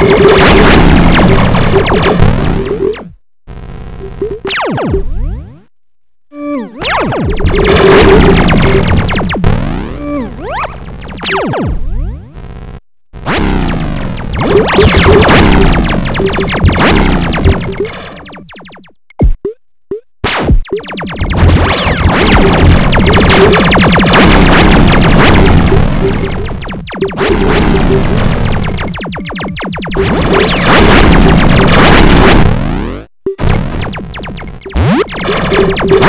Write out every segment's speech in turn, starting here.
Woo! you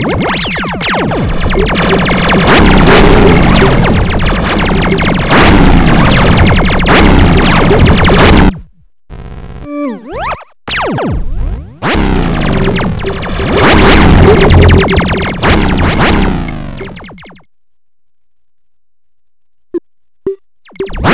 you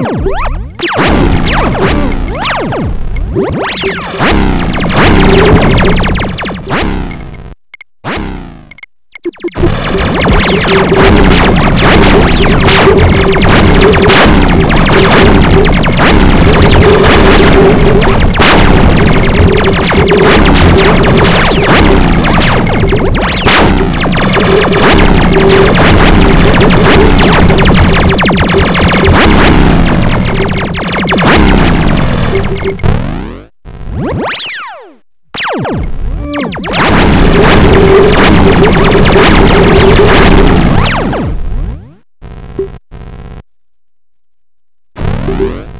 Woo! Bruh.